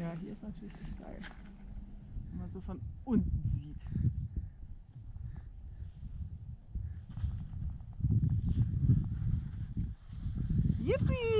Ja, hier ist natürlich geil. Wenn man so von unten sieht. Yippie!